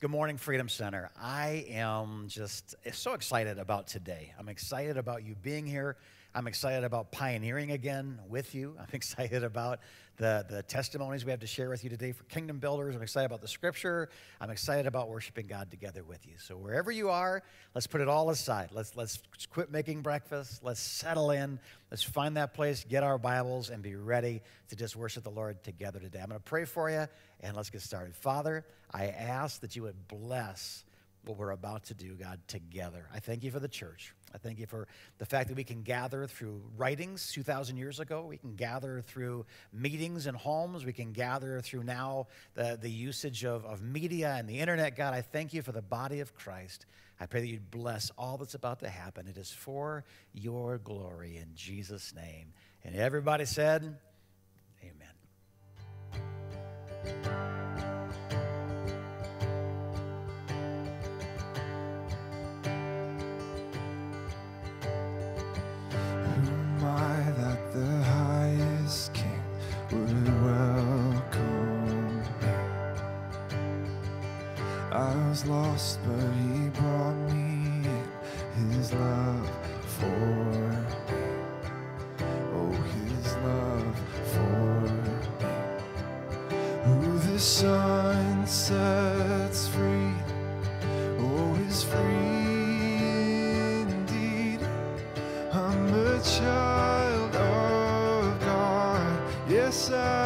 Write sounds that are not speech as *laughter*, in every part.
Good morning, Freedom Center. I am just so excited about today. I'm excited about you being here. I'm excited about pioneering again with you. I'm *laughs* excited about the, the testimonies we have to share with you today for Kingdom Builders. I'm excited about the scripture. I'm excited about worshiping God together with you. So wherever you are, let's put it all aside. Let's, let's quit making breakfast. Let's settle in. Let's find that place, get our Bibles, and be ready to just worship the Lord together today. I'm going to pray for you, and let's get started. Father, I ask that you would bless what we're about to do, God, together. I thank you for the church. I thank you for the fact that we can gather through writings 2,000 years ago. We can gather through meetings in homes. We can gather through now the, the usage of, of media and the internet. God, I thank you for the body of Christ. I pray that you'd bless all that's about to happen. It is for your glory in Jesus' name. And everybody said, was lost, but he brought me in his love for me. Oh, his love for me. Who the Son sets free, oh, is free indeed. I'm a child of God. Yes, I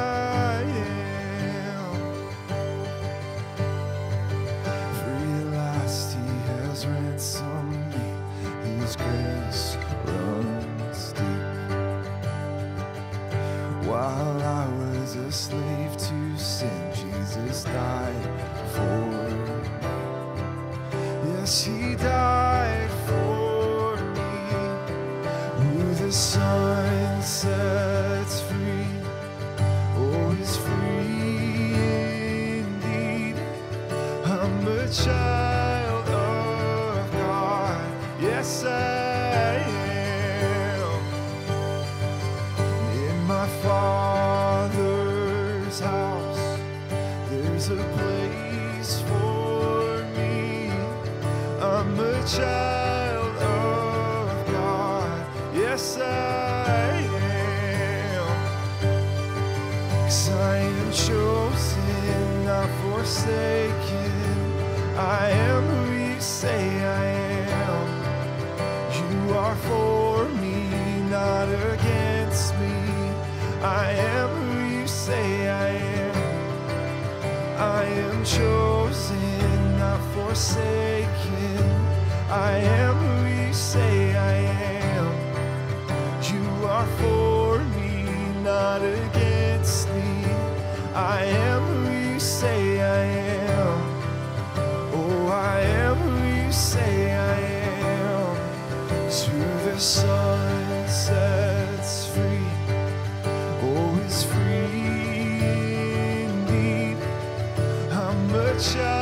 I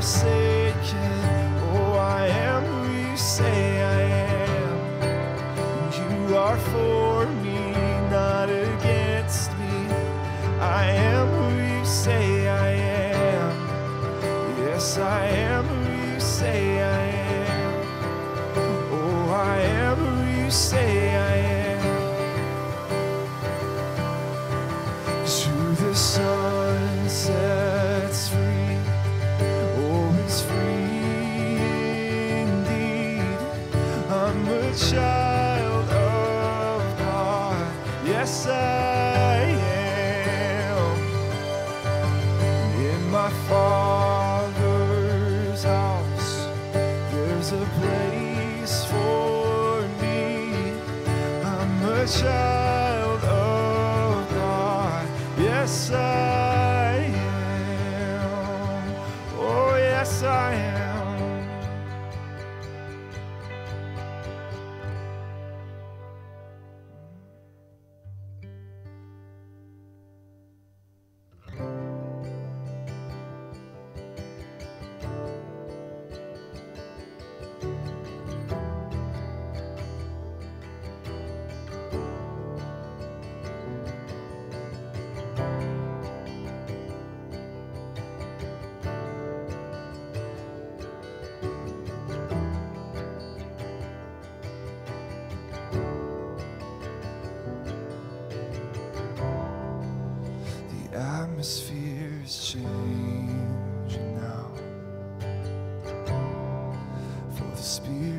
forsaken. atmosphere is changing now for the spirit.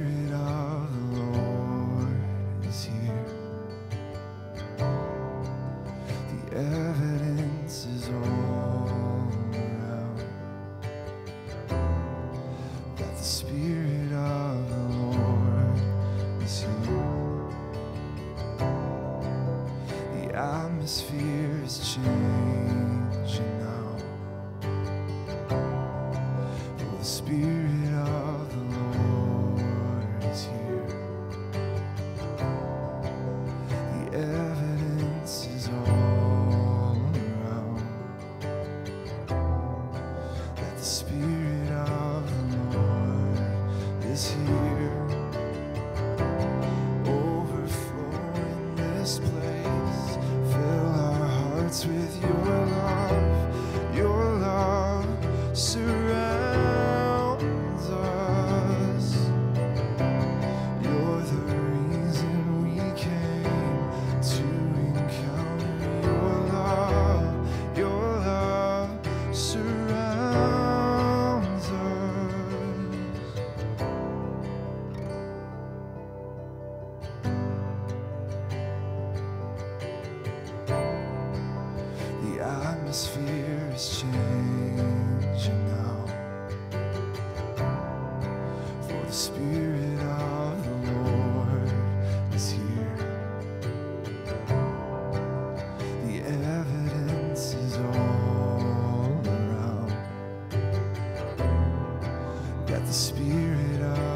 Spirit of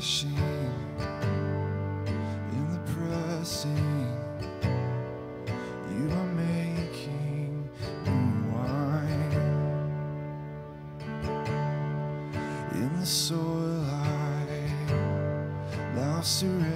crashing in the pressing. You are making new wine in the soil I now surrender.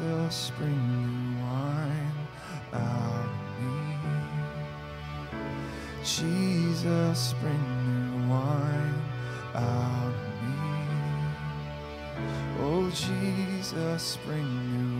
Jesus, bring new wine out of me. Jesus, bring new wine out of me. Oh, Jesus, bring new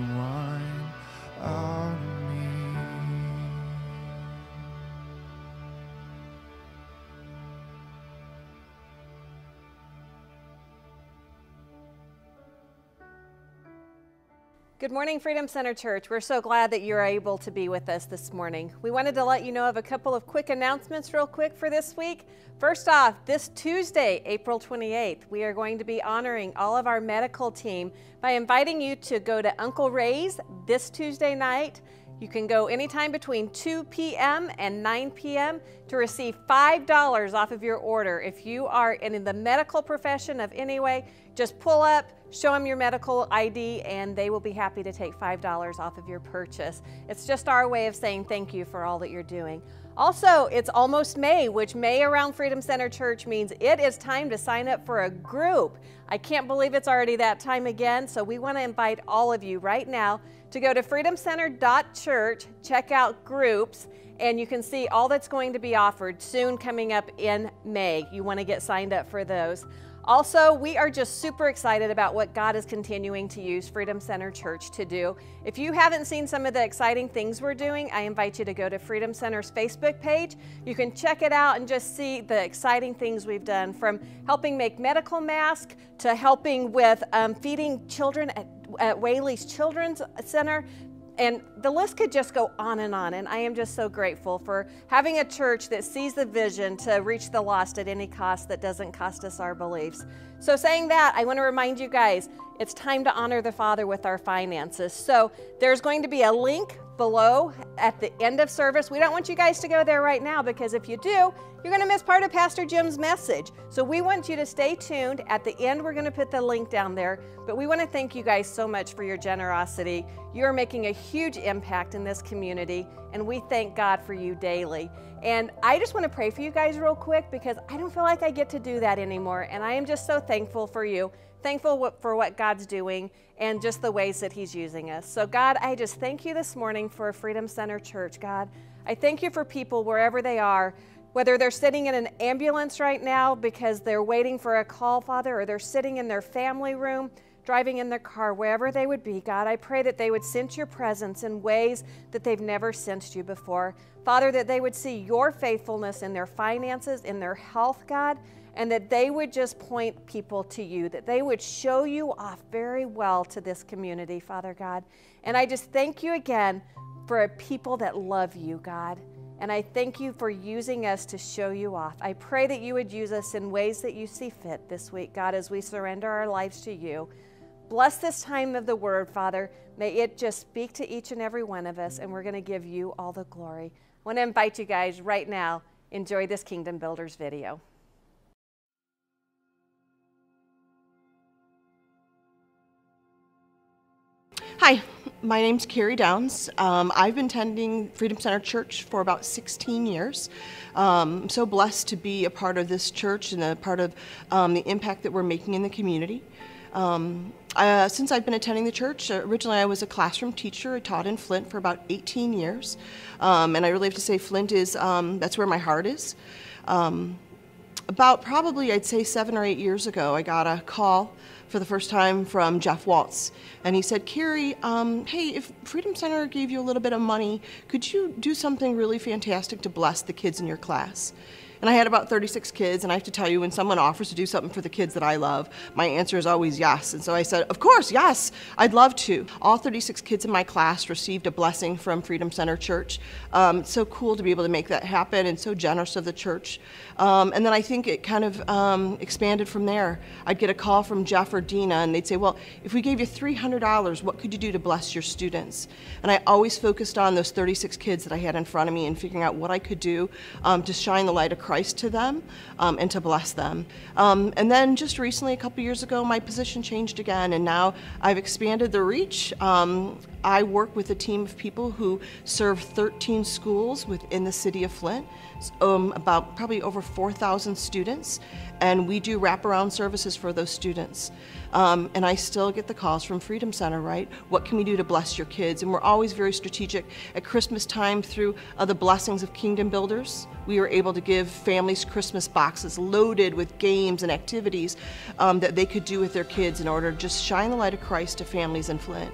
Good morning, Freedom Center Church. We're so glad that you're able to be with us this morning. We wanted to let you know of a couple of quick announcements, real quick, for this week. First off, this Tuesday, April 28th, we are going to be honoring all of our medical team by inviting you to go to Uncle Ray's this Tuesday night. You can go anytime between 2 p.m. and 9 p.m. to receive $5 off of your order. If you are in the medical profession of any way, just pull up, show them your medical ID, and they will be happy to take $5 off of your purchase. It's just our way of saying thank you for all that you're doing. Also, it's almost May, which May around Freedom Center Church means it is time to sign up for a group. I can't believe it's already that time again, so we want to invite all of you right now to go to freedomcenter.church, check out groups, and you can see all that's going to be offered soon coming up in May. You want to get signed up for those. Also, we are just super excited about what God is continuing to use Freedom Center Church to do. If you haven't seen some of the exciting things we're doing, I invite you to go to Freedom Center's Facebook page. You can check it out and just see the exciting things we've done from helping make medical masks to helping with um, feeding children at, at Whaley's Children's Center and the list could just go on and on. And I am just so grateful for having a church that sees the vision to reach the lost at any cost that doesn't cost us our beliefs. So, saying that, I want to remind you guys it's time to honor the Father with our finances. So, there's going to be a link below at the end of service. We don't want you guys to go there right now because if you do, you're going to miss part of Pastor Jim's message. So we want you to stay tuned. At the end, we're going to put the link down there. But we want to thank you guys so much for your generosity. You're making a huge impact in this community, and we thank God for you daily. And I just want to pray for you guys real quick because I don't feel like I get to do that anymore. And I am just so thankful for you thankful for what God's doing and just the ways that He's using us. So, God, I just thank you this morning for Freedom Center Church, God. I thank you for people wherever they are, whether they're sitting in an ambulance right now because they're waiting for a call, Father, or they're sitting in their family room, driving in their car, wherever they would be, God, I pray that they would sense your presence in ways that they've never sensed you before. Father, that they would see your faithfulness in their finances, in their health, God and that they would just point people to you, that they would show you off very well to this community, Father God. And I just thank you again for a people that love you, God. And I thank you for using us to show you off. I pray that you would use us in ways that you see fit this week, God, as we surrender our lives to you. Bless this time of the word, Father. May it just speak to each and every one of us, and we're going to give you all the glory. I want to invite you guys right now, enjoy this Kingdom Builders video. Hi, my name's Carrie Downs. Um, I've been attending Freedom Center Church for about 16 years. Um, I'm so blessed to be a part of this church and a part of um, the impact that we're making in the community. Um, uh, since I've been attending the church, uh, originally I was a classroom teacher. I taught in Flint for about 18 years, um, and I really have to say Flint is um, that's where my heart is. about probably I'd say seven or eight years ago, I got a call for the first time from Jeff Waltz. And he said, Carrie, um, hey, if Freedom Center gave you a little bit of money, could you do something really fantastic to bless the kids in your class? And I had about 36 kids, and I have to tell you, when someone offers to do something for the kids that I love, my answer is always yes. And so I said, Of course, yes, I'd love to. All 36 kids in my class received a blessing from Freedom Center Church. Um, so cool to be able to make that happen, and so generous of the church. Um, and then I think it kind of um, expanded from there. I'd get a call from Jeff or Dina, and they'd say, Well, if we gave you $300, what could you do to bless your students? And I always focused on those 36 kids that I had in front of me and figuring out what I could do um, to shine the light of Christ to them um, and to bless them. Um, and then just recently, a couple years ago, my position changed again, and now I've expanded the reach. Um, I work with a team of people who serve 13 schools within the city of Flint, um, about probably over 4,000 students, and we do wraparound services for those students. Um, and I still get the calls from Freedom Center, right? What can we do to bless your kids? And we're always very strategic. At Christmas time, through uh, the blessings of Kingdom Builders, we were able to give families Christmas boxes loaded with games and activities um, that they could do with their kids in order to just shine the light of Christ to families in Flint.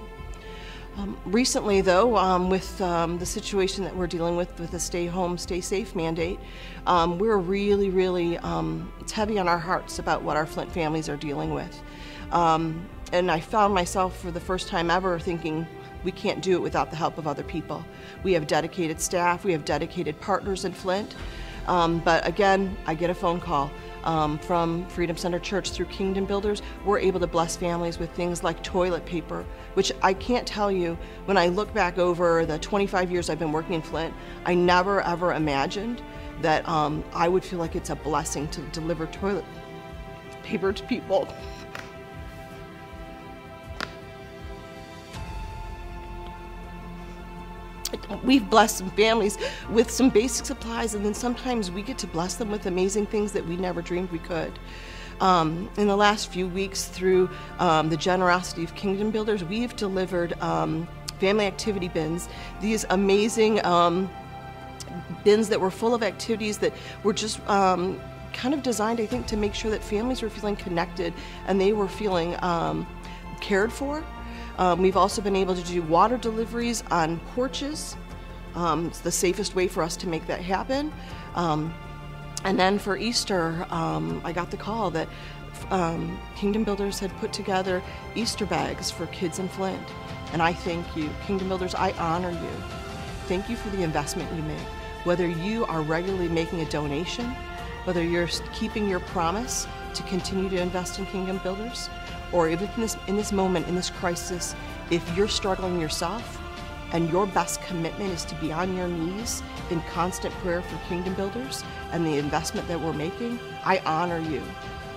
Um, recently, though, um, with um, the situation that we're dealing with with the stay home, stay safe mandate, um, we're really, really, um, it's heavy on our hearts about what our Flint families are dealing with. Um, and I found myself for the first time ever thinking, we can't do it without the help of other people. We have dedicated staff, we have dedicated partners in Flint. But again, I get a phone call um, from Freedom Center Church through Kingdom Builders, we're able to bless families with things like toilet paper, which I can't tell you, when I look back over the 25 years I've been working in Flint, I never ever imagined that um, I would feel like it's a blessing to deliver toilet paper to people. We've blessed some families with some basic supplies, and then sometimes we get to bless them with amazing things that we never dreamed we could. Um, in the last few weeks, through um, the generosity of Kingdom Builders, we've delivered um, family activity bins, these amazing um, bins that were full of activities that were just um, kind of designed, I think, to make sure that families were feeling connected and they were feeling um, cared for. Um, we've also been able to do water deliveries on porches. Um, it's the safest way for us to make that happen. Um, and then for Easter, um, I got the call that um, Kingdom Builders had put together Easter bags for kids in Flint. And I thank you. Kingdom Builders, I honor you. Thank you for the investment you make. Whether you are regularly making a donation, whether you're keeping your promise to continue to invest in Kingdom Builders, or even in this, in this moment, in this crisis, if you're struggling yourself and your best commitment is to be on your knees in constant prayer for kingdom builders and the investment that we're making, I honor you.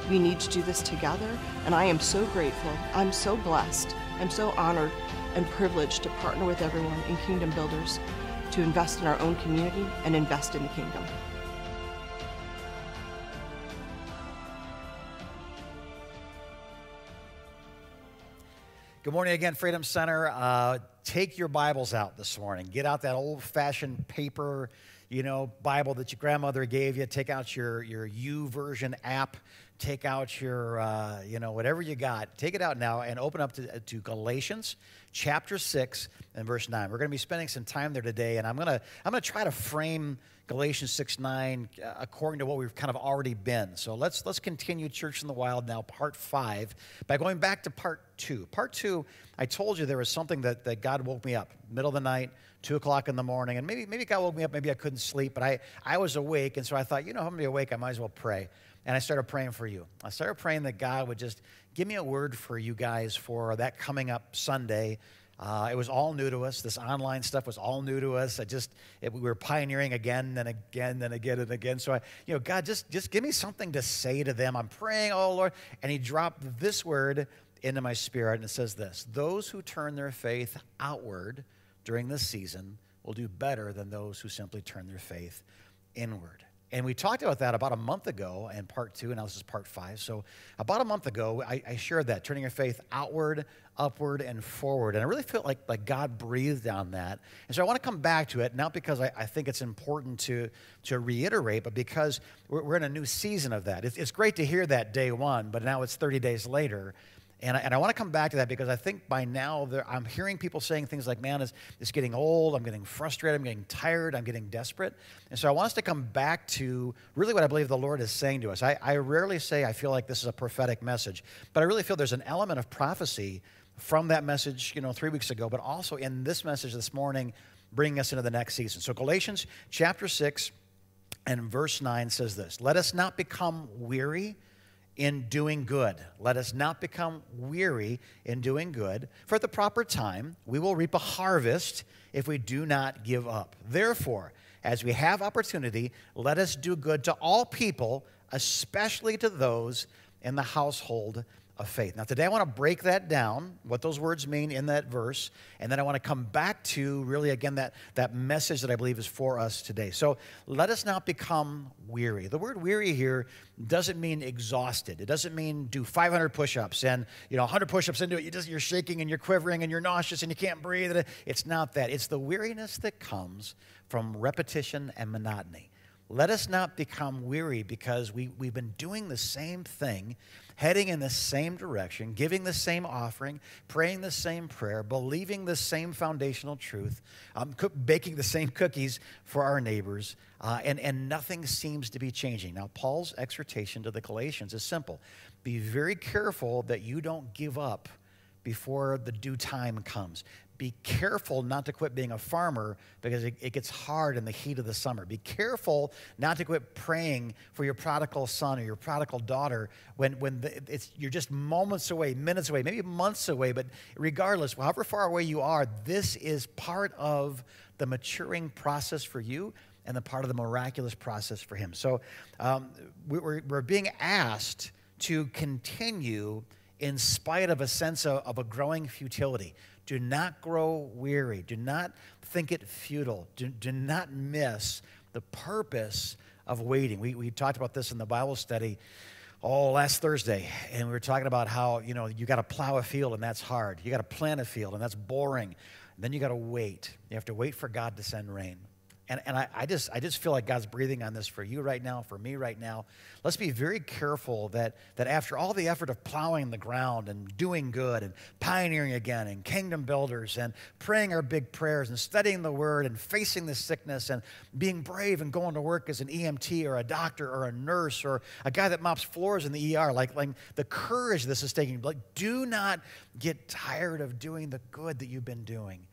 We need to do this together, and I am so grateful. I'm so blessed. I'm so honored and privileged to partner with everyone in Kingdom Builders to invest in our own community and invest in the kingdom. Good morning again, Freedom Center. Uh, take your Bibles out this morning. Get out that old fashioned paper, you know, Bible that your grandmother gave you. Take out your, your YouVersion app. Take out your, uh, you know, whatever you got. Take it out now and open up to, to Galatians chapter 6 and verse 9. We're going to be spending some time there today, and I'm going to, I'm going to try to frame Galatians 6 9, uh, according to what we've kind of already been. So let's, let's continue Church in the Wild now, part five, by going back to part two. Part two, I told you there was something that, that God woke me up, middle of the night, two o'clock in the morning, and maybe, maybe God woke me up, maybe I couldn't sleep, but I, I was awake, and so I thought, you know, I'm going to be awake, I might as well pray. And I started praying for you. I started praying that God would just give me a word for you guys for that coming up Sunday uh, it was all new to us. This online stuff was all new to us. I just it, we were pioneering again and again and again and again. So I, you know, God, just just give me something to say to them. I'm praying, oh Lord, and He dropped this word into my spirit, and it says this: Those who turn their faith outward during this season will do better than those who simply turn their faith inward. And we talked about that about a month ago in part two, and now this is part five. So, about a month ago, I, I, shared that turning your faith outward, upward, and forward. And I really felt like, like God breathed on that. And so, I want to come back to it, not because I, I think it's important to, to reiterate, but because we're, we're in a new season of that. It's, it's great to hear that day one, but now it's 30 days later. And I, and I want to come back to that because I think by now I'm hearing people saying things like, man, it's, it's getting old, I'm getting frustrated, I'm getting tired, I'm getting desperate. And so I want us to come back to really what I believe the Lord is saying to us. I, I rarely say I feel like this is a prophetic message, but I really feel there's an element of prophecy from that message, you know, three weeks ago, but also in this message this morning, bringing us into the next season. So Galatians chapter 6 and verse 9 says this Let us not become weary in doing good. Let us not become weary in doing good, for at the proper time we will reap a harvest if we do not give up. Therefore, as we have opportunity, let us do good to all people, especially to those in the household of faith. Now, today I want to break that down, what those words mean in that verse, and then I want to come back to really, again, that, that message that I believe is for us today. So let us not become weary. The word weary here doesn't mean exhausted. It doesn't mean do 500 push ups and, you know, 100 push ups into it, you just, you're shaking and you're quivering and you're nauseous and you can't breathe. It's not that. It's the weariness that comes from repetition and monotony. Let us not become weary because we, we've been doing the same thing, heading in the same direction, giving the same offering, praying the same prayer, believing the same foundational truth, um, cook, baking the same cookies for our neighbors, uh, and, and nothing seems to be changing. Now, Paul's exhortation to the Galatians is simple be very careful that you don't give up before the due time comes be careful not to quit being a farmer because it, it, gets hard in the heat of the summer. Be careful not to quit praying for your prodigal son or your prodigal daughter when, when the, it's, you're just moments away, minutes away, maybe months away, but regardless, however far away you are, this is part of the maturing process for you and the part of the miraculous process for him. So um, we're, we're being asked to continue in spite of a sense of, of a growing futility. Do not grow weary. Do not think it futile. Do, do not miss the purpose of waiting. We, we talked about this in the Bible study oh last thursday and we were talking about how you know you got to plow a field and that's hard you got to plant a field and that's boring and then you got to wait you have to wait for god to send rain and, and I, I, just, I just feel like God's breathing on this for you right now, for me right now. Let's be very careful that, that after all the effort of plowing the ground and doing good and pioneering again and kingdom builders and praying our big prayers and studying the word and facing the sickness and being brave and going to work as an EMT or a doctor or a nurse or a guy that mops floors in the ER, like, like the courage this is taking, like do not get tired of doing the good that you've been doing.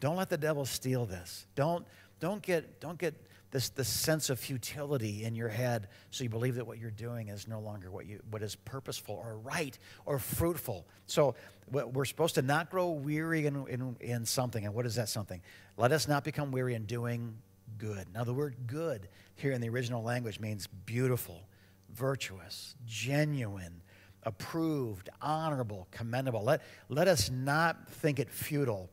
Don't let the devil steal this. Don't don't get, don't get this, this sense of futility in your head so you believe that what you're doing is no longer what, you, what is purposeful or right or fruitful. So we're supposed to not grow weary in, in, in something. And what is that something? Let us not become weary in doing good. Now, the word good here in the original language means beautiful, virtuous, genuine, approved, honorable, commendable. Let, let us not think it futile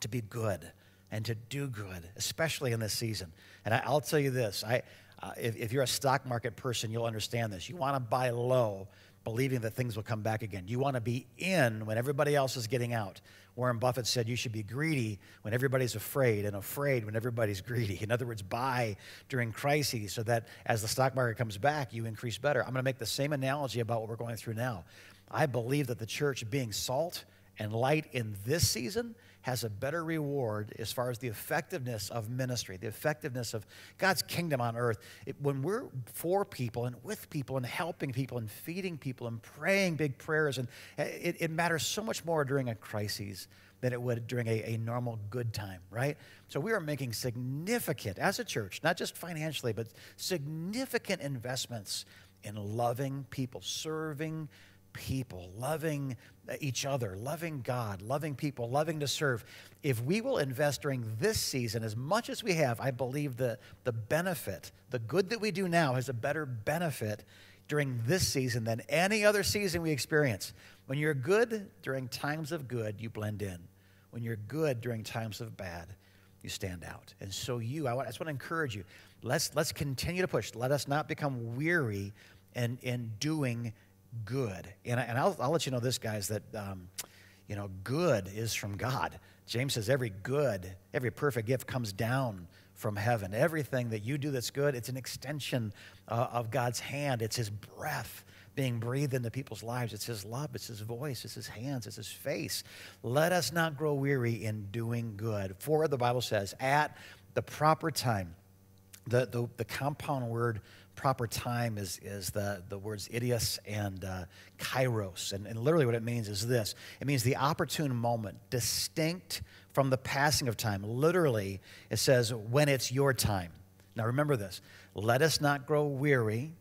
to be good and to do good, especially in this season. And I, will tell you this I, uh, if, if, you're a stock market person, you'll understand this. You want to buy low, believing that things will come back again. You want to be in when everybody else is getting out. Warren Buffett said you should be greedy when everybody's afraid and afraid when everybody's greedy. In other words, buy during crises so that as the stock market comes back, you increase better. I'm going to make the same analogy about what we're going through now. I believe that the church being salt and light in this season has a better reward as far as the effectiveness of ministry, the effectiveness of God's kingdom on earth. It, when we're for people and with people and helping people and feeding people and praying big prayers, and eh, it, it matters so much more during a crisis than it would during a, a normal good time, right? So we are making significant, as a church, not just financially, but significant investments in loving people, serving people, loving each other, loving God, loving people, loving to serve. If we will invest during this season as much as we have, I believe the, the benefit, the good that we do now has a better benefit during this season than any other season we experience. When you're good during times of good, you blend in. When you're good during times of bad, you stand out. And so you, I, want, I just want to encourage you. Let's, let's continue to push. Let us not become weary in, in doing good. And, and I'll, I'll let you know this, guys, that, um, you know, good is from God. James says every good, every perfect gift comes down from heaven. Everything that you do that's good, it's an extension uh, of God's hand. It's His breath being breathed into people's lives. It's His love, it's His voice, it's His hands, it's His face. Let us not grow weary in doing good. For the Bible says, at the proper time, the, the, the compound word proper time is, is the, the words idios and uh, kairos. And, and literally what it means is this it means the opportune moment, distinct from the passing of time. Literally, it says, when it's your time. Now remember this let us not grow weary,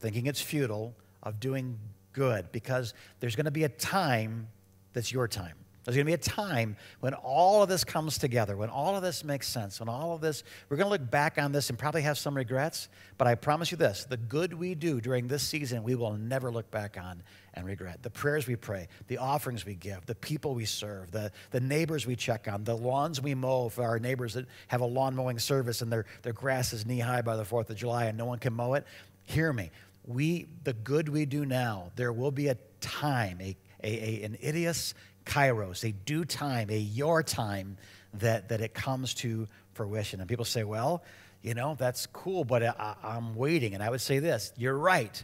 thinking it's futile, of doing good, because there's going to be a time that's your time. There's going to be a time when all of this comes together, when all of this makes sense, when all of this, we're going to look back on this and probably have some regrets. But I promise you this the good we do during this season, we will never look back on and regret. The prayers we pray, the offerings we give, the people we serve, the, the neighbors we check on, the lawns we mow for our neighbors that have a lawn mowing service and their, their grass is knee high by the 4th of July and no one can mow it. Hear me. We, the good we do now, there will be a time, a, a, a an idios kairos, a due time, a your time that, that it comes to fruition. And people say, well, you know, that's cool, but I, I'm waiting. And I would say this you're right.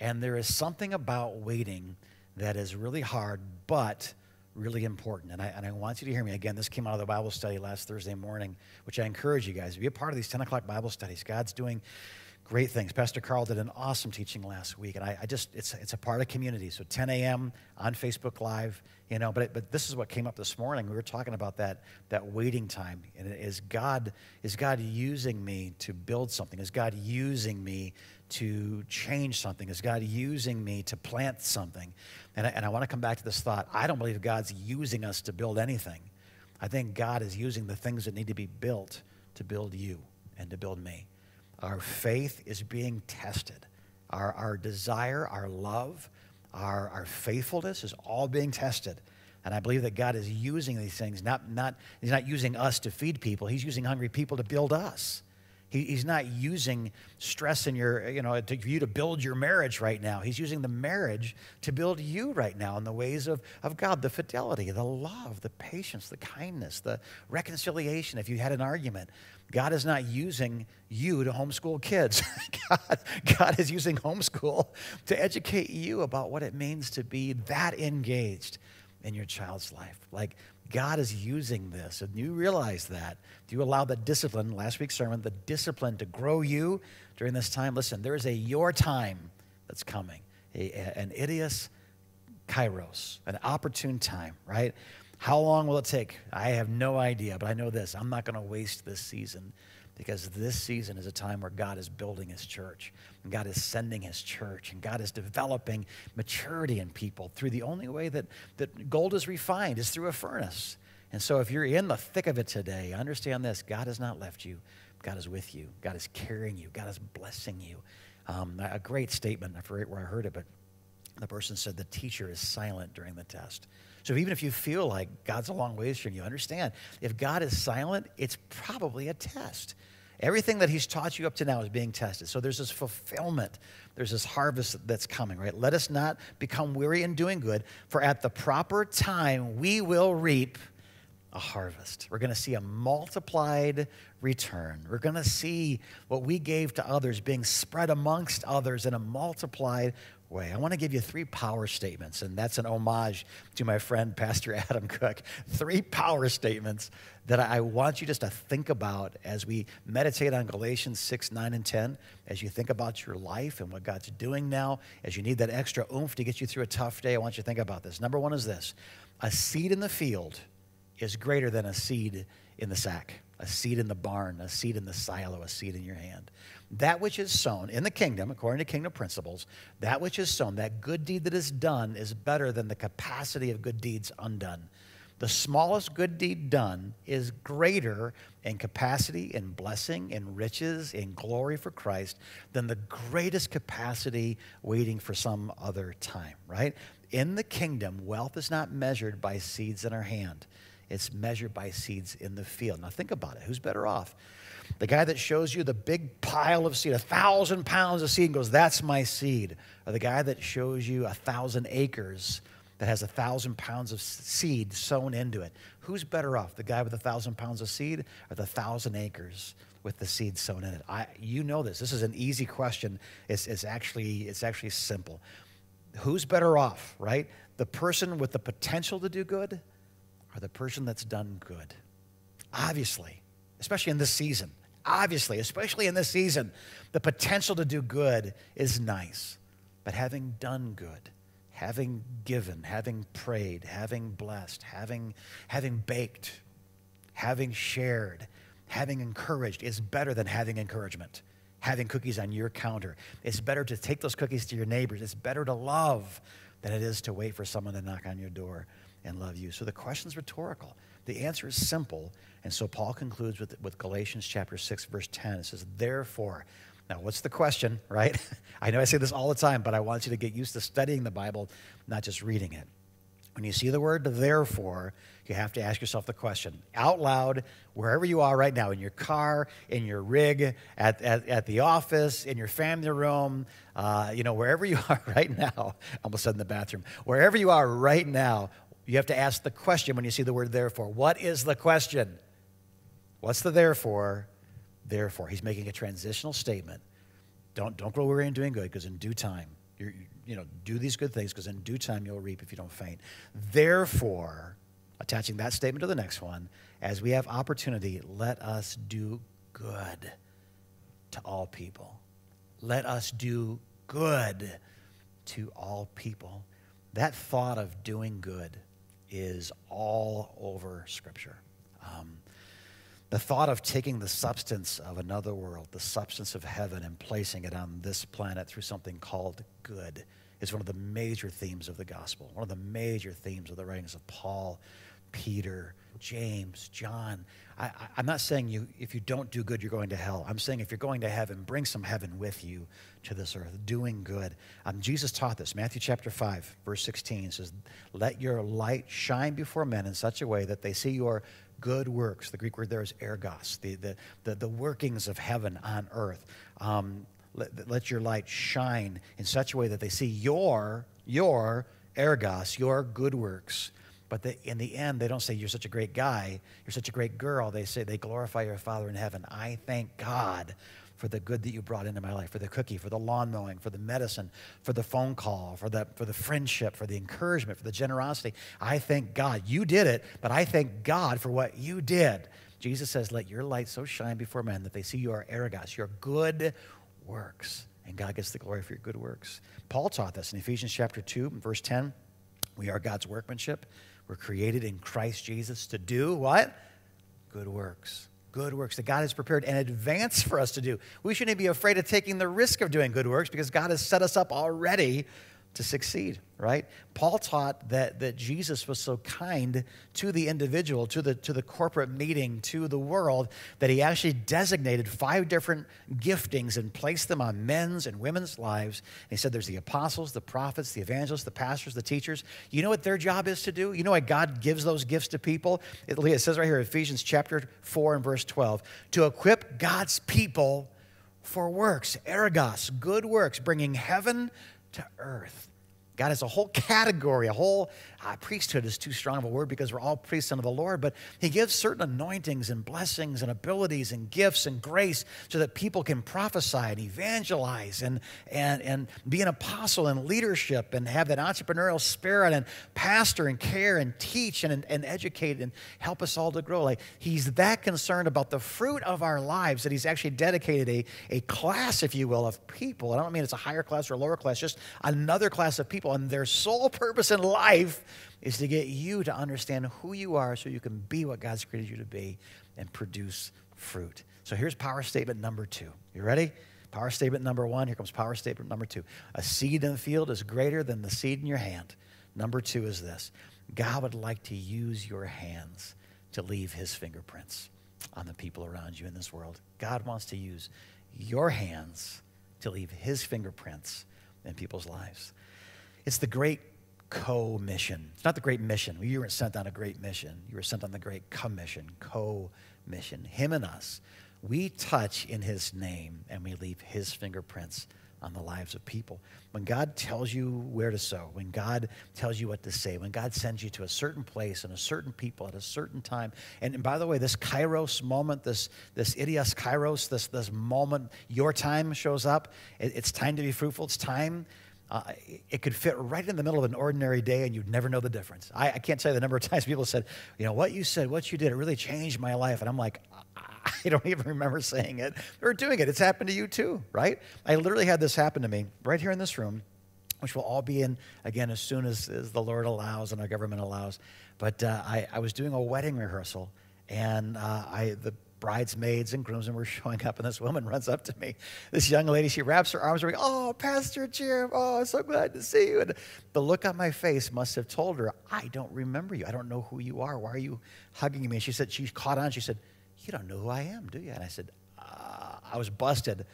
And there is something about waiting that is really hard, but really important. And I, and I want you to hear me. Again, this came out of the Bible study last Thursday morning, which I encourage you guys to be a part of these 10 o'clock Bible studies. God's doing great things. Pastor Carl did an awesome teaching last week, and I, I, just, it's, it's a part of community. So 10 a.m. on Facebook Live, you know, but, but this is what came up this morning. We were talking about that, that waiting time. And is God, is God using me to build something? Is God using me to change something? Is God using me to plant something? And I, and I want to come back to this thought. I don't believe God's using us to build anything. I think God is using the things that need to be built to build you and to build me. Our faith is being tested. Our, our desire, our love, our, our faithfulness is all being tested. And I believe that God is using these things, not, not, He's not using us to feed people, He's using hungry people to build us. He, he's not using stress in your, you know, to, you to build your marriage right now. He's using the marriage to build you right now in the ways of, of God, the fidelity, the love, the patience, the kindness, the reconciliation. If you had an argument, God is not using you to homeschool kids. *laughs* God, God is using homeschool to educate you about what it means to be that engaged in your child's life. Like God is using this, and you realize that. Do you allow the discipline, last week's sermon, the discipline to grow you during this time? Listen, there is a your time that's coming, a, an idios kairos, an opportune time, right? How long will it take? I have no idea, but I know this. I'm not going to waste this season because this season is a time where God is building his church, and God is sending his church, and God is developing maturity in people through the only way that, that gold is refined is through a furnace. And so if you're in the thick of it today, understand this God has not left you. God is with you. God is carrying you. God is blessing you. Um, a great statement. I forget where I heard it, but the person said the teacher is silent during the test. So even if you feel like God's a long ways from you, understand if God is silent, it's probably a test. Everything that He's taught you up to now is being tested. So there's this fulfillment, there's this harvest that's coming, right? Let us not become weary in doing good, for at the proper time we will reap a harvest. We're going to see a multiplied return. We're going to see what we gave to others being spread amongst others in a multiplied way. I want to give you three power statements, and that's an homage to my friend, Pastor *laughs* Adam Cook. Three power statements that I want you just to think about as we meditate on Galatians 6, 9, and 10, as you think about your life and what God's doing now, as you need that extra oomph to get you through a tough day. I want you to think about this. Number one is this a seed in the field is greater than a seed in the sack, a seed in the barn, a seed in the silo, a seed in your hand that which is sown in the kingdom, according to kingdom principles, that which is sown, that good deed that is done, is better than the capacity of good deeds undone. The smallest good deed done is greater in capacity, in blessing, in riches, in glory for Christ than the greatest capacity waiting for some other time, right? In the kingdom, wealth is not measured by seeds in our hand, it's measured by seeds in the field. Now, think about it who's better off? The guy that shows you the big pile of seed, a thousand pounds of seed, and goes, That's my seed. Or the guy that shows you a thousand acres that has a thousand pounds of seed sown into it. Who's better off, the guy with a thousand pounds of seed or the thousand acres with the seed sown in it? I, you know this. This is an easy question. It's, it's, actually, it's actually simple. Who's better off, right? The person with the potential to do good or the person that's done good? Obviously, especially in this season. Obviously, especially in this season, the potential to do good is nice. But having done good, having given, having prayed, having blessed, having, having baked, having shared, having encouraged is better than having encouragement. Having cookies on your counter. It's better to take those cookies to your neighbors. It's better to love than it is to wait for someone to knock on your door and love you. So the question's rhetorical. The answer is simple. And so Paul concludes with, with Galatians chapter 6, verse 10. It says, Therefore, now what's the question, *laughs* right? I know I say this all the time, but I want you to get used to studying the Bible, not just reading it. When you see the word therefore, you have to ask yourself the question out loud, wherever you are right now, in your car, in your rig, at, at, at the office, in your family room, uh, you know, wherever you *laughs* are right now, almost said in the bathroom, wherever you are right now, you have to ask the question when you see the word therefore. What is the question? What's the therefore? Therefore, he's making a transitional statement. Don't, don't grow weary in doing good, because in due time, you're, you know, do these good things, because in due time you'll reap if you don't faint. Therefore, attaching that statement to the next one, as we have opportunity, let us do good to all people. Let us do good to all people. That thought of doing good is all over Scripture. Um, the thought of taking the substance of another world, the substance of heaven, and placing it on this planet through something called good is one of the major themes of the gospel, one of the major themes of the writings of Paul, Peter, James, John. I, am not saying you, if you don't do good, you're going to hell. I'm saying if you're going to heaven, bring some heaven with you to this earth, doing good. Um, Jesus taught this. Matthew chapter 5, verse 16 says, Let your light shine before men in such a way that they see your good works. The Greek word there is ergos, the, the, the, the workings of heaven on earth. Um, let, let your light shine in such a way that they see your, your ergos, your good works but they, in the end, they don't say, You're such a great guy, you're such a great girl. They say, They glorify your Father in heaven. I thank God for the good that you brought into my life, for the cookie, for the lawn mowing, for the medicine, for the phone call, for the, for the friendship, for the encouragement, for the generosity. I thank God. You did it, but I thank God for what you did. Jesus says, Let your light so shine before men that they see your ergos, your good works. And God gets the glory for your good works. Paul taught this in Ephesians chapter 2, verse 10. We are God's workmanship we're created in Christ Jesus to do what? Good works. Good works that God has prepared in advance for us to do. We shouldn't be afraid of taking the risk of doing good works because God has set us up already to succeed, right? Paul taught that, that Jesus was so kind to the individual, to the, to the corporate meeting, to the world, that he actually designated five different giftings and placed them on men's and women's lives. And he said there's the apostles, the prophets, the evangelists, the pastors, the teachers. You know what their job is to do? You know why God gives those gifts to people? It, it says right here, Ephesians chapter 4 and verse 12, to equip God's people for works, ergos, good works, bringing heaven to earth. God has a whole category, a whole priesthood is too strong of a word because we're all priests under the Lord, but He gives certain anointings and blessings and abilities and gifts and grace so that people can prophesy and evangelize and, and, and be an apostle and leadership and have that entrepreneurial spirit and pastor and care and teach and, and educate and help us all to grow. Like He's that concerned about the fruit of our lives that He's actually dedicated a, a class, if you will, of people. I don't mean it's a higher class or a lower class, just another class of people. And their sole purpose in life is to get you to understand who you are so you can be what God's created you to be and produce fruit. So here's power statement number two. You ready? Power statement number one. Here comes power statement number two. A seed in the field is greater than the seed in your hand. Number two is this God would like to use your hands to leave his fingerprints on the people around you in this world. God wants to use your hands to leave his fingerprints in people's lives. It's the great co mission. It's not the great mission. You weren't sent on a great mission. You were sent on the great commission, co mission. Him and us, we touch in his name and we leave his fingerprints on the lives of people. When God tells you where to sow, when God tells you what to say, when God sends you to a certain place and a certain people at a certain time, and, and by the way, this kairos moment, this, this idios kairos, this, this moment, your time shows up, it, it's time to be fruitful, it's time uh, it could fit right in the middle of an ordinary day and you'd never know the difference. I, I, can't tell you the number of *laughs* times people said, you know, what you said, what you did, it really changed my life. And I'm like, *laughs* I don't even remember saying it or doing it. It's happened to you too, right? I literally had this happen to me right here in this room, which we'll all be in again as soon as, as the Lord allows and our government allows. But uh, I, I, was doing a wedding rehearsal, and uh, I the bridesmaids and groomsmen were *laughs* showing up, and this woman runs up to me. This young lady, she wraps her arms around me. Oh, Pastor Jim, oh, I'm so glad to see you. And the look on my face must have told her, I don't remember you. I don't know who you are. Why are you hugging me? And she said, she caught on. She said, you don't know who I am, do you? And I said, uh, I was busted. And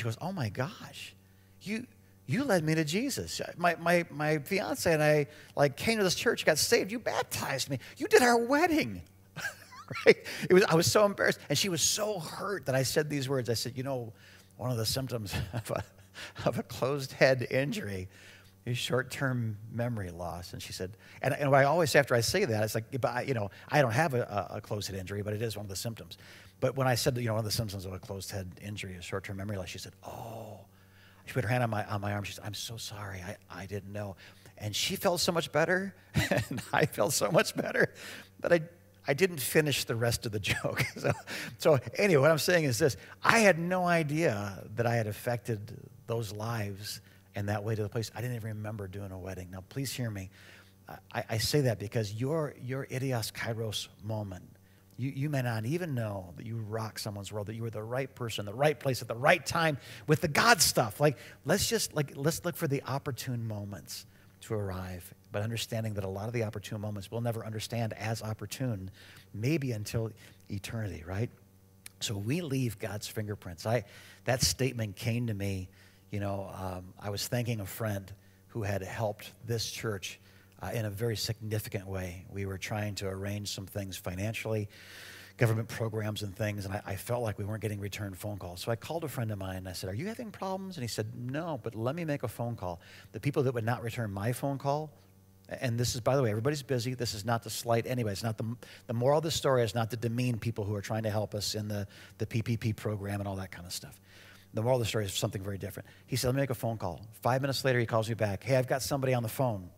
she goes, Oh my gosh, you, you led me to Jesus. My, my, my fiance and I like came to this church, got saved. You baptized me. You did our wedding. *laughs* right? It was, I was so embarrassed. And she was so hurt that I said these words. I said, You know, one of the symptoms *laughs* of a, of a closed head injury is short-term memory loss. And she said, and, and I always, after I say that, it's like, you know, I don't have a, a closed head injury, but it is one of the symptoms. But when I said, you know, one of the symptoms of a closed head injury is short-term memory loss, she said, oh. She put her hand on my, on my arm. She said, I'm so sorry. I, I didn't know. And she felt so much better, *laughs* and I felt so much better. But I, I didn't finish the rest of the *laughs* joke. so, so, anyway, what I'm saying is this I had no idea that I had affected those lives and that way to the place. I didn't even remember doing a wedding. Now, please hear me. I, I say that because your, your idios kairos moment, you, you may not even know that you rock someone's world, that you were the right person, the right place at the right time with the God stuff. Like, let's just, like, let's look for the opportune moments to arrive, but understanding that a lot of the opportune moments we'll never understand as opportune, maybe until eternity, right? So we leave God's fingerprints. I, that statement came to me you know, um, I was thanking a friend who had helped this church uh, in a very significant way. We were trying to arrange some things financially, government programs and things, and I, I, felt like we weren't getting return phone calls. So I called a friend of mine and I said, Are you having problems? And he said, No, but let me make a phone call. The people that would not return my phone call, and this is, by the way, everybody's busy. This is not to slight anybody. It's not the, the moral of the story is not to demean people who are trying to help us in the, the PPP program and all that kind of stuff. The moral of the story is something very different. He said, Let me make a phone call. Five minutes later, he calls me back. Hey, I've got somebody on the phone.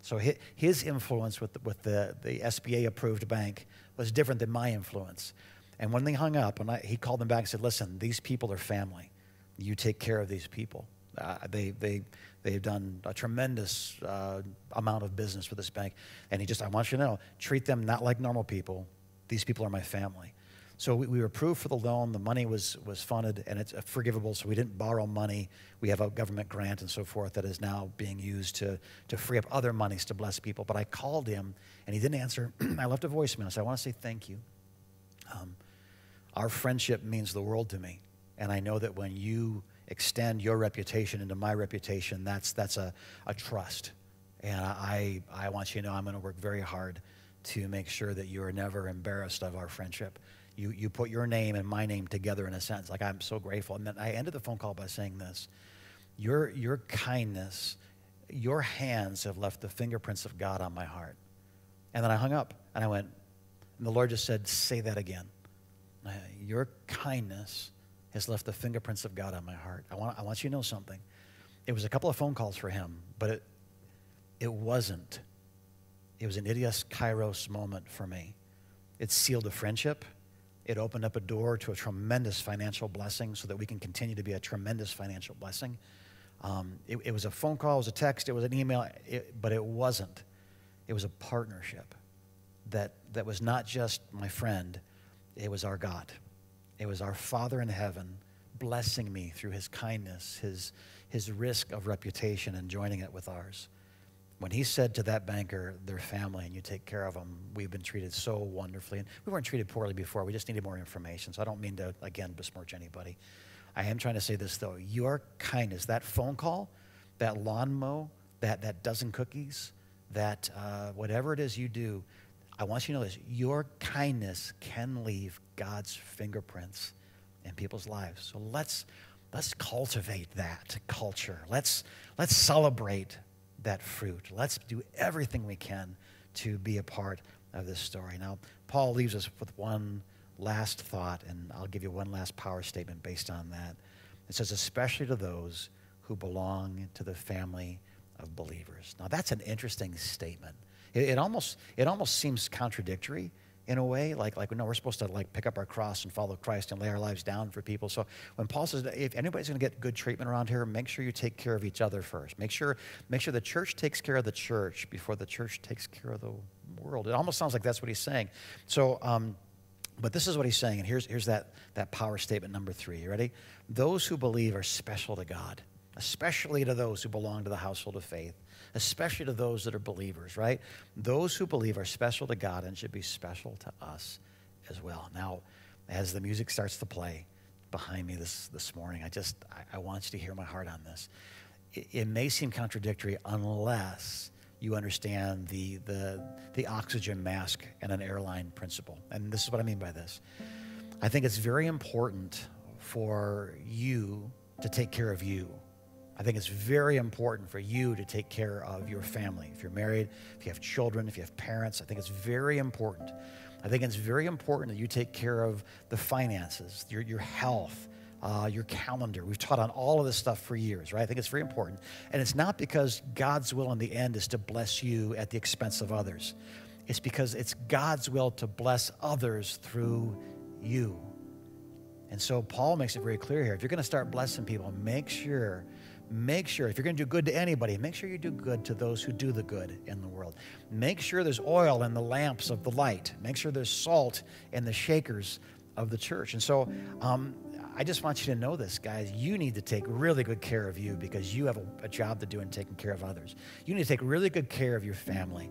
So his influence with the, with the, the SBA approved bank was different than my influence. And when they hung up, and I, he called them back and said, Listen, these people are family. You take care of these people. Uh, they, they, they've done a tremendous uh, amount of business with this bank. And he just, I want you to know, treat them not like normal people. These people are my family. So we, we, were approved for the loan. The money was, was funded and it's forgivable, so we didn't borrow money. We have a government grant and so forth that is now being used to, to free up other monies to bless people. But I called him and he didn't answer. *clears throat* I left a voicemail. I said, I want to say thank you. Um, our friendship means the world to me. And I know that when you extend your reputation into my reputation, that's, that's a, a trust. And I, I want you to know I'm going to work very hard to make sure that you are never embarrassed of our friendship you, you put your name and my name together in a sense. Like, I'm so grateful. And then I ended the phone call by saying this Your, your kindness, your hands have left the fingerprints of God on my heart. And then I hung up and I went, and the Lord just said, Say that again. Your kindness has left the fingerprints of God on my heart. I want, I want you to know something. It was a couple of phone calls for him, but it, it wasn't. It was an idios kairos moment for me. It sealed a friendship. It opened up a door to a tremendous financial blessing so that we can continue to be a tremendous financial blessing. Um, it, it, was a phone call, it was a text, it was an email, it, but it wasn't. It was a partnership that, that was not just my friend, it was our God. It was our Father in heaven blessing me through his kindness, his, his risk of reputation, and joining it with ours when he said to that banker, their family, and you take care of them, we've been treated so wonderfully. And we weren't treated poorly before. We just needed more information. So I don't mean to, again, besmirch anybody. I am trying to say this, though. Your kindness, that phone call, that lawn mow, that, that dozen cookies, that uh, whatever it is you do, I want you to know this. Your kindness can leave God's fingerprints in people's lives. So let's let's cultivate that culture. Let's, let's celebrate that fruit. Let's do everything we can to be a part of this story. Now, Paul leaves us with one last thought, and I'll give you one last power statement based on that. It says, especially to those who belong to the family of believers. Now, that's an interesting statement. It, it almost, it almost seems contradictory in a way like like no we're supposed to like pick up our cross and follow christ and lay our lives down for people. So when paul says if anybody's going to get good treatment around here make sure you take care of each other first. Make sure make sure the church takes care of the church before the church takes care of the world. It almost sounds like that's what he's saying. So um, but this is what he's saying and here's here's that that power statement number three. You ready? Those who believe are special to god especially to those who belong to the household of faith especially to those that are believers, right? Those who believe are special to God and should be special to us as well. Now, as the music starts to play behind me this, this morning, I just, I, I want you to hear my heart on this. It, it may seem contradictory unless you understand the, the, the oxygen mask and an airline principle. And this is what I mean by this. I think it's very important for you to take care of you I think it's very important for you to take care of your family. If you're married, if you have children, if you have parents, I think it's very important. I think it's very important that you take care of the finances, your, your health, uh, your calendar. We've taught on all of this stuff for years, right? I think it's very important. And it's not because God's will in the end is to bless you at the expense of others, it's because it's God's will to bless others through you. And so Paul makes it very clear here if you're going to start blessing people, make sure make sure, if you're going to do good to anybody, make sure you do good to those who do the good in the world. Make sure there's oil in the lamps of the light. Make sure there's salt in the shakers of the church. And so um, I just want you to know this, guys. You need to take really good care of you because you have a, a job to do in taking care of others. You need to take really good care of your family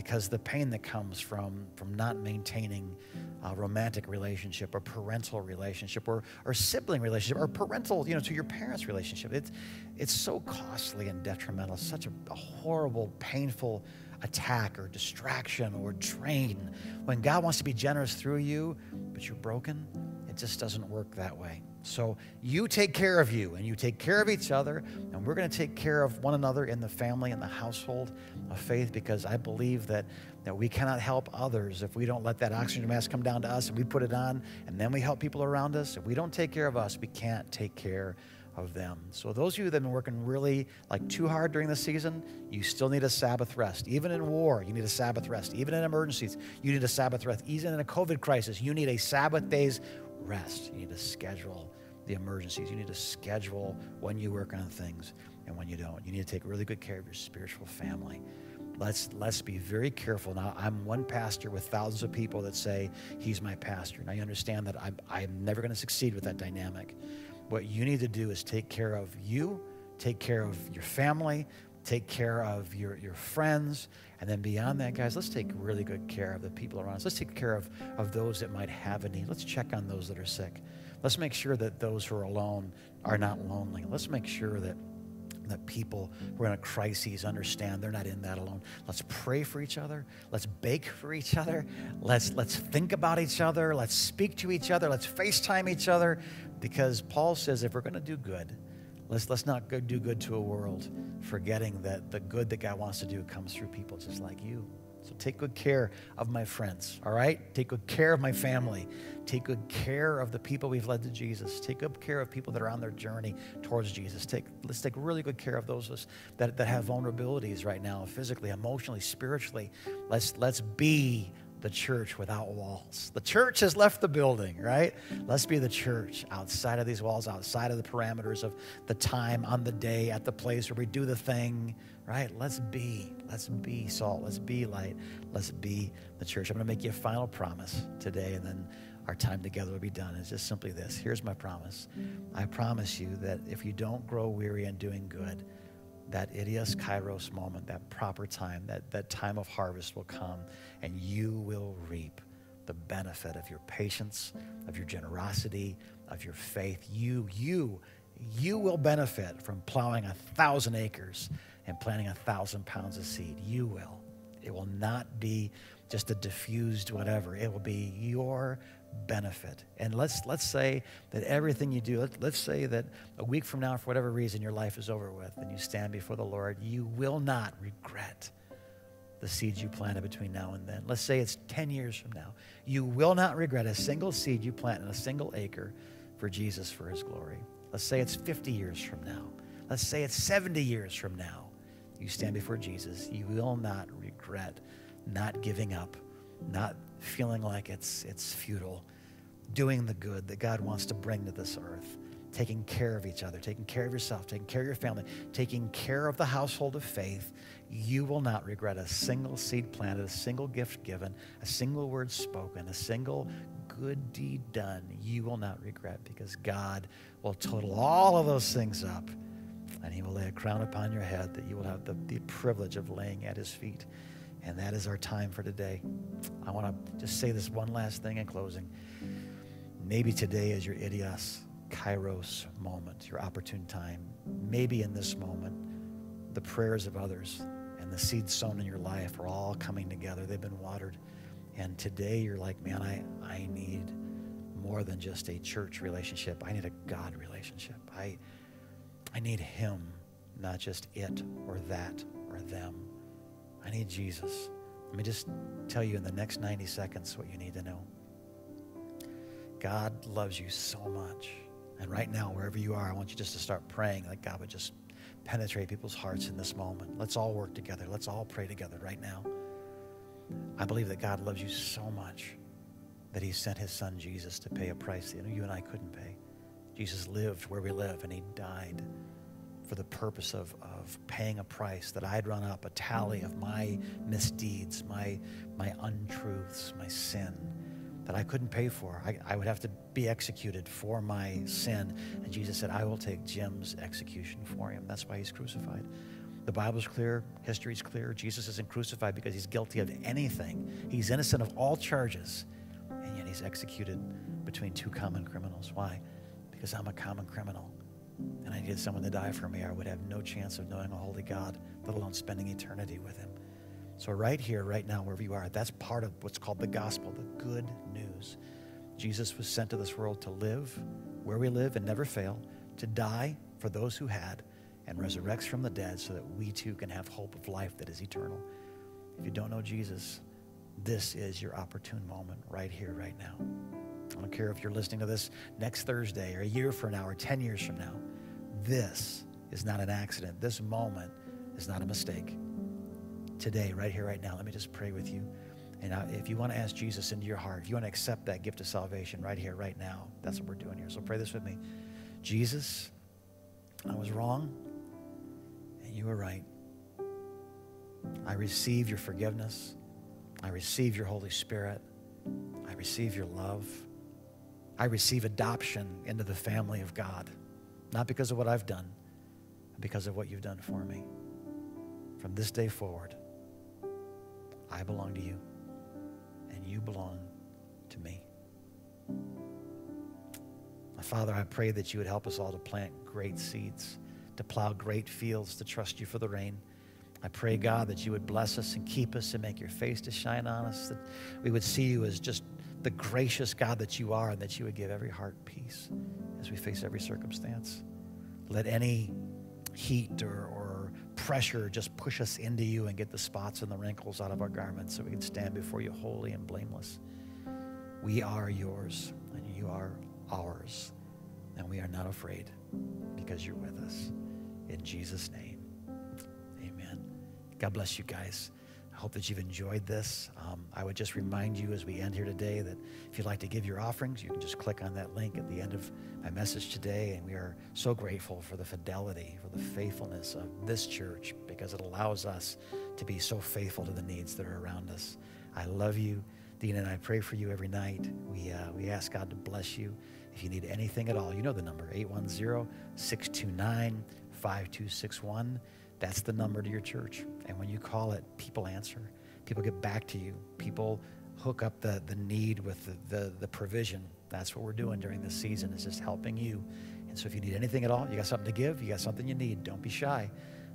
because the pain that comes from, from not maintaining a romantic relationship or parental relationship or, or sibling relationship or parental, you know, to your parents' relationship. It's, it's so costly and detrimental, such a, a horrible, painful attack or distraction or drain. When God wants to be generous through you, but you're broken, it just doesn't work that way. So you take care of you and you take care of each other, and we're going to take care of one another in the family and the household of faith because I believe that, that we cannot help others if we don't let that oxygen mask come down to us and we put it on and then we help people around us. If we don't take care of us, we can't take care of them. So those of you that have been working really like too hard during the season, you still need a Sabbath rest. Even in war, you need a Sabbath rest. Even in emergencies, you need a Sabbath rest. Even in a COVID crisis, you need a Sabbath day's rest. You need to schedule the emergencies. You need to schedule when you work on things and when you don't. You need to take really good care of your spiritual family. Let's, let's be very careful. Now, I'm one pastor with thousands of people that say he's my pastor. And I understand that I'm, I'm never going to succeed with that dynamic. What you need to do is take care of you, take care of your family, take care of your, your friends. And then beyond that, guys, let's take really good care of the people around us. Let's take care of, of those that might have a need. Let's check on those that are sick. Let's make sure that those who are alone are not lonely. Let's make sure that that people who are in a crisis understand they're not in that alone. Let's pray for each other. Let's bake for each other. Let's let's think about each other. Let's speak to each other. Let's FaceTime each other. Because Paul says if we're going to do good, let's let's not go do good to a world, forgetting that the good that God wants to do comes through people just like you. So take good care of my friends, all right? Take good care of my family. Take good care of the people we've led to Jesus. Take good care of people that are on their journey towards Jesus. Take, let's take really good care of those that, that have vulnerabilities right now, physically, emotionally, spiritually. Let's, let's be the church without walls. The church has left the building, right? Let's be the church outside of these walls, outside of the parameters of the time, on the day, at the place where we do the thing, right? Let's be, let's be salt, let's be light, let's be the church. I'm going to make you a final promise today, and then our time together will be done. It's just simply this. Here's my promise. I promise you that if you don't grow weary in doing good, that idios kairos moment, that proper time, that, that time of harvest will come, and you will reap the benefit of your patience, of your generosity, of your faith. You, you, you will benefit from plowing a thousand acres and planting a thousand pounds of seed. You will. It will not be just a diffused whatever. It will be your benefit. And let's let's say that everything you do, let, let's say that a week from now, for whatever reason, your life is over with, and you stand before the Lord, you will not regret the seeds you planted between now and then. Let's say it's 10 years from now. You will not regret a single seed you plant in a single acre for Jesus for his glory. Let's say it's 50 years from now. Let's say it's 70 years from now. You stand before Jesus, you will not regret not giving up, not feeling like it's, it's futile, doing the good that God wants to bring to this earth, taking care of each other, taking care of yourself, taking care of your family, taking care of the household of faith, you will not regret a single seed planted, a single gift given, a single word spoken, a single good deed done. You will not regret because God will total all of those things up and He will lay a crown upon your head that you will have the, the privilege of laying at His feet. And that is our time for today. I want to just say this one last thing in closing. Maybe today is your idios, kairos moment, your opportune time. Maybe in this moment, the prayers of others and the seeds sown in your life are all coming together. They've been watered. And today you're like, man, I, I need more than just a church relationship. I need a God relationship. I, I need Him, not just it or that or them. I need Jesus. Let me just tell you in the next 90 seconds what you need to know. God loves you so much. And right now, wherever you are, I want you just to start praying like God would just penetrate people's hearts in this moment. Let's all work together. Let's all pray together right now. I believe that God loves you so much that he sent his son Jesus to pay a price that you and I couldn't pay. Jesus lived where we live and he died for the purpose of, of paying a price that I'd run up a tally of my misdeeds, my, my untruths, my sin that I couldn't pay for. I, I would have to be executed for my sin. And Jesus said, I will take Jim's execution for him. That's why he's crucified. The Bible's clear, history's clear. Jesus isn't crucified because he's guilty of anything. He's innocent of all charges, and yet he's executed between two common criminals. Why? Because I'm a common criminal and I needed someone to die for me, I would have no chance of knowing a holy God, let alone spending eternity with him. So, right here, right now, wherever you are, that's part of what's called the gospel, the good news. Jesus was sent to this world to live where we live and never fail, to die for those who had, and resurrects from the dead so that we too can have hope of life that is eternal. If you don't know Jesus, this is your opportune moment right here, right now. I don't care if you're listening to this next Thursday or a year from now or 10 years from now. This is not an accident. This moment is not a mistake. Today, right here, right now, let me just pray with you. And if you want to ask Jesus into your heart, if you want to accept that gift of salvation right here, right now, that's what we're doing here. So pray this with me. Jesus, I was wrong, and you were right. I receive your forgiveness. I receive your Holy Spirit. I receive your love. I receive adoption into the family of God, not because of what I've done, but because of what you've done for me. From this day forward, I belong to you, and you belong to me. My Father, I pray that you would help us all to plant great seeds, to plow great fields, to trust you for the rain. I pray, God, that you would bless us and keep us and make your face to shine on us, that we would see you as just the gracious God that you are, and that you would give every heart peace as we face every circumstance. Let any heat or, or pressure just push us into you and get the spots and the wrinkles out of our garments so we can stand before you holy and blameless. We are yours, and you are ours, and we are not afraid because you're with us. In Jesus' name, amen. God bless you guys hope that you've enjoyed this. Um, I would just remind you as we end here today that if you'd like to give your offerings, you can just click on that link at the end of my message today. And we are so grateful for the fidelity, for the faithfulness of this church because it allows us to be so faithful to the needs that are around us. I love you. Dean and I pray for you every night. We, uh, we ask God to bless you. If you need anything at all, you know the number 810 629 5261. That's the number to your church. And when you call it, people answer. People get back to you. People hook up the, the need with the, the, the provision. That's what we're doing during this season is just helping you. And so if you need anything at all, you got something to give, you got something you need, don't be shy.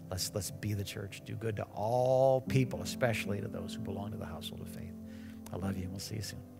Let's, let's be the church. Do good to all people, especially to those who belong to the household of faith. I love you, and we'll see you soon.